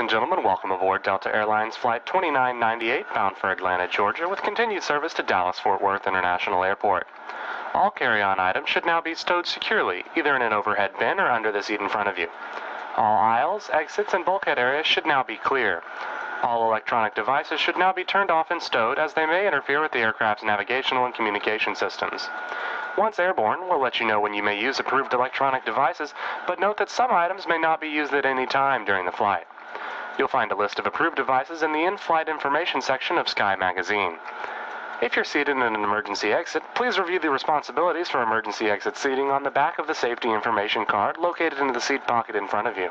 And gentlemen, welcome aboard Delta Airlines Flight 2998 bound for Atlanta, Georgia, with continued service to Dallas Fort Worth International Airport. All carry on items should now be stowed securely, either in an overhead bin or under the seat in front of you. All aisles, exits, and bulkhead areas should now be clear. All electronic devices should now be turned off and stowed as they may interfere with the aircraft's navigational and communication systems. Once airborne, we'll let you know when you may use approved electronic devices, but note that some items may not be used at any time during the flight. You'll find a list of approved devices in the in-flight information section of Sky Magazine. If you're seated in an emergency exit, please review the responsibilities for emergency exit seating on the back of the safety information card located in the seat pocket in front of you.